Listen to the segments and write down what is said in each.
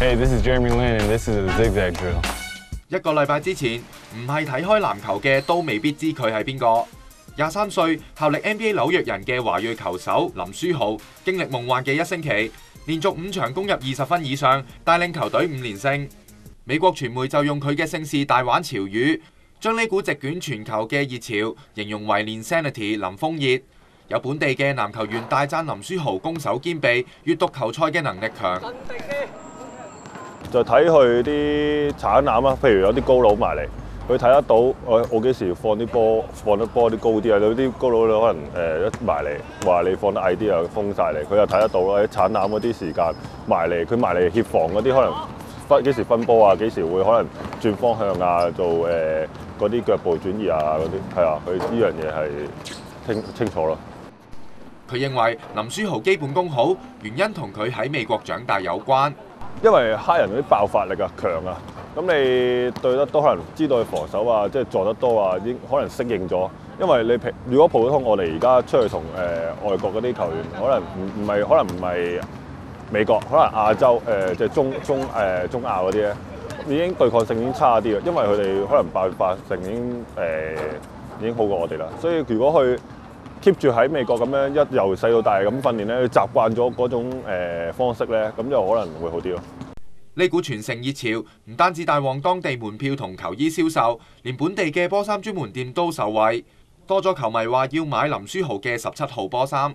Hey, this is Jeremy Lin, and this is a zigzag drill. 一个礼拜之前，唔系睇开篮球嘅都未必知佢系边个。廿三岁效力 NBA 纽约人嘅华裔球手林书豪，经历梦幻嘅一星期，连续五场攻入二十分以上，带领球队五连胜。美国传媒就用佢嘅姓氏大玩潮语，将呢股席卷全球嘅热潮形容为连 sanity 林風熱。有本地嘅篮球员大赞林书豪攻守兼备，阅读球赛嘅能力強。就睇佢啲產籃啊，譬如有啲高佬埋嚟，佢睇得到我我幾時放啲波放得波啲高啲啊？有啲高佬可能誒、一埋嚟話你放得矮啲啊，封晒嚟，佢又睇得到啦。啲鏟籃嗰啲時間埋嚟，佢埋嚟協防嗰啲可能分幾時分波啊？幾時會可能轉方向啊？做誒嗰啲腳步轉移啊嗰啲係啊，佢呢樣嘢係清清楚咯。佢認為林書豪基本功好，原因同佢喺美國長大有關。因為黑人嗰啲爆發力啊強啊，咁你對得多可能知道佢防守啊，即係做得多啊，已經可能適應咗。因為你平如果普通我哋而家出去同誒、外國嗰啲球員，可能唔唔係可能唔係美國，可能亞洲誒即係中中誒、中亞嗰啲咧，已經對抗性已經差啲啦。因為佢哋可能爆發性已經誒、已經好過我哋啦。所以如果去 keep 住喺美國咁樣一由細到大咁訓練咧，佢習慣咗嗰種、呃、方式咧，咁就可能會好啲咯。呢股全城熱潮唔單止帶旺當地門票同球衣銷售，連本地嘅波衫專門店都受惠。多咗球迷話要買林書豪嘅十七號波衫。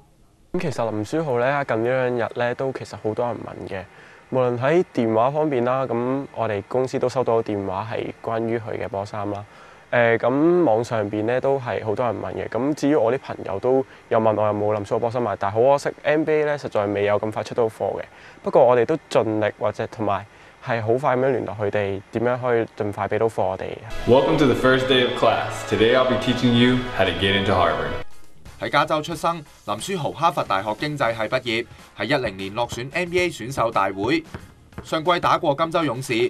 咁其實林書豪咧近呢兩日咧都其實好多人問嘅，無論喺電話方面啦，咁我哋公司都收到電話係關於佢嘅波衫啦。誒咁網上邊咧都係好多人問嘅，咁至於我啲朋友都有問我有冇林書豪波衫買，但係好可惜 NBA 咧實在未有咁快出到貨嘅。不過我哋都盡力或者同埋係好快咁樣聯絡佢哋，點樣可以盡快俾到貨我哋。Welcome to the first day of class. Today I'll be teaching you how to get into Harvard. 喺加州出生，林書豪哈佛大學經濟系畢業，喺一零年落選 NBA 選秀大會。上季打過金州勇士，